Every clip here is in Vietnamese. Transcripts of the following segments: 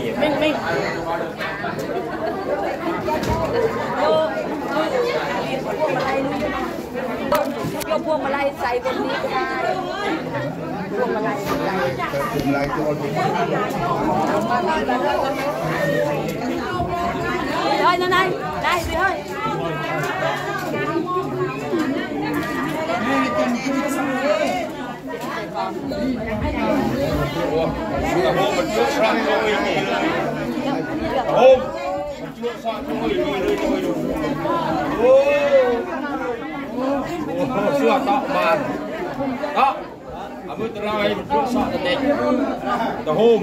Minh, Minh. Yo pua malai sai bên đi cái pua malai sai. Pua malai cho Rồi này này, này đi thôi hôm mình chuột sang cho người đi hôm mình chuột sang cho người đi rồi rồi rồi xưa tọ mà tọ à hôm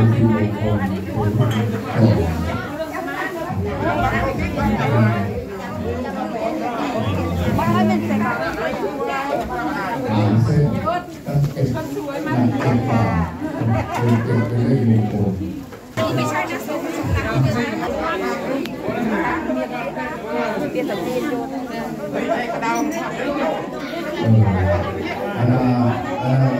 สิริมงคลคนสวยมากเลยค่ะเป็นเป็นเลขมงคลไม่ใช่นะสูงสูงนะเปลี่ยนสังเกตดูนะไปไปกระดองอ่าอ่า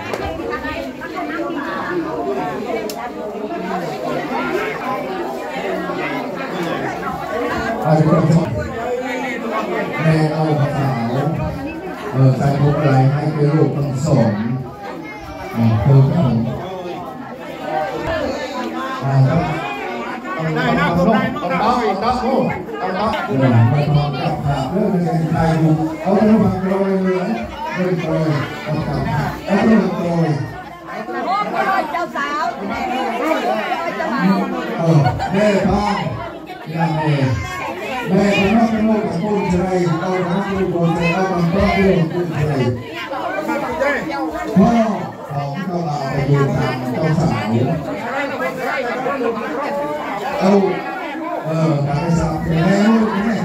này không này nó không này nó đó đó ô đó này ông nó mặc rồi rồi rồi ông nó mặc rồi cho sáu cho màu đề ba là đề đề cũng nói cái môn của cô thế này tao đã kêu cô thế tao còn có kêu cô thế này hoa sóng tao là phải dùng tạm tao xảo đâu ờ đã hay sao thế này thôi thế này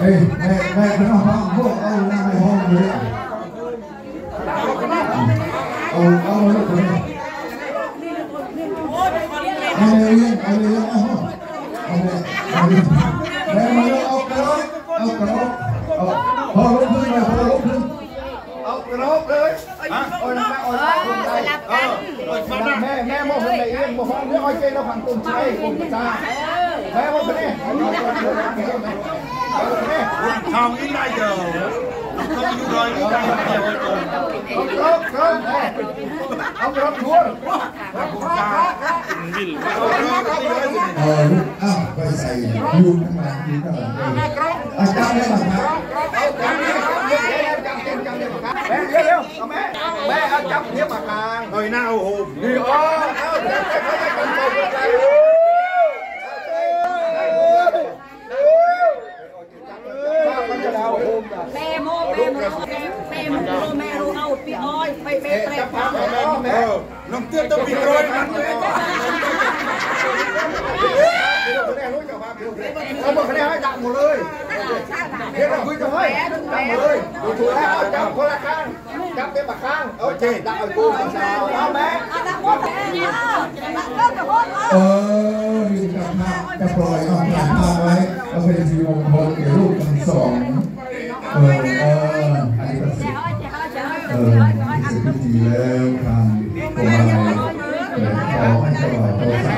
Ê, mẹ, mẹ, nó không có ông nam hay hôn nữa Ông, ông nó cũng Ông này yên, ông này yên, ông Ông này, ông này Mẹ mày nó ông cái đó, ông cái đó Ờ, hồ lúc thương này, hồ lúc thương Ông cái đó đấy โอ้ยแม่โอนไปโอนไปแม่แม่โมโหในเรื่องโมโหเรื่องอ้อยเจ้าฟังตุ่มใจผมจ้าแม่โมโหเนี่ยทองอินได้เยอะต้องอินเดอยด้เยอะตรบครบครบเอาครบทั่ววิลเกข้าไปใส่ยูนมางครังอาจารย์ไรือา chấp những mặt hàng thời nào hùng thì đó Mẹ mô, mẹ mô, mẹ mô, mẹ mô, ao, bị oi, phải bê tre. Nằm tiếc tao bị rồi, nằm tiếc. Không một cái này hai đặng một ơi. Thế là quý rồi. Đặng một ơi. Đủ thủ là đặng có là khang. cắp cái mặt khang ok đặt ở cô làm sao đó bé đặt cô thật đặt cô cả hôn เออมีกระพะจะปล่อยเอาผ่านมาไว้เอาเป็นสีมงคลเดี๋ยวรูปทั้งสองเออเอออันนี้ก็สิเออสิ่เดีแล้วครับผมขอให้ตลอดไป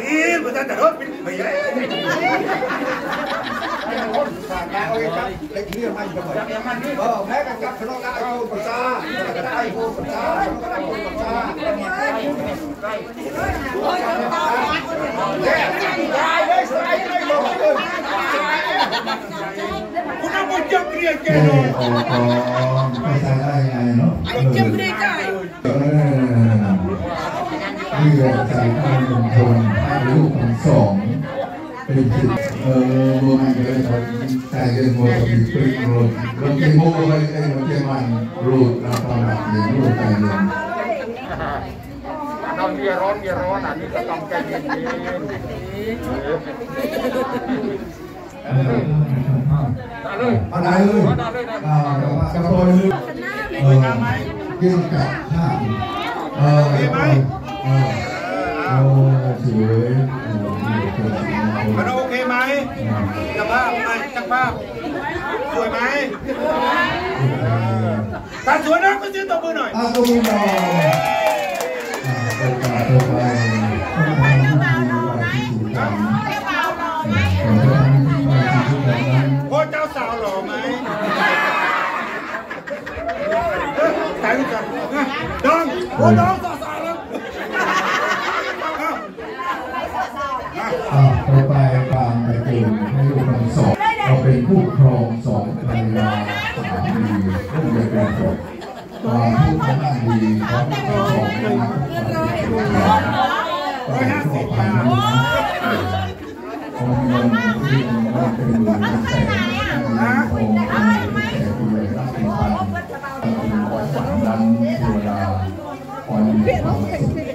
here without the husband. Yeah. สองเป็นสิทธิ์เออโมมันเลยครับใจเรื่องโมเป็นปริโรดลงเกโมไว้ไอ้ลงเกมันรูดรับประดับหนึ่งรูดใจเย็นนอนเมียร้อนเมียร้อนอันนี้ก็ต้องใจเย็นเออเอาเลยเอาเลยอ่ากระโปรงลึกเออยื่นกับข้างเออเออเออโอ้สวย มันโอเคไหมจักภาพไหมจักภาพสวยไหมถ้าสวยนะก็ยืนตบมือหน่อยอาตุมิโนโคเจ้าสาวหล่อไหมถ่ายรูปกันดองโอ้ดอง ต่อไปกางประเด็นห้ยบายสอบเราเป็นผู้ครองสองภรรยาสามีผู้บริการสอบคามผู้ทำงนดีความผู้ครองร้อยห้าสิบบาทคนเงินที่ว่าเป็นหมื่นแสนนะของแต่ผู้บริการเป็นพันเป็นร้อยสามล้นตัวดาวความดีความสุข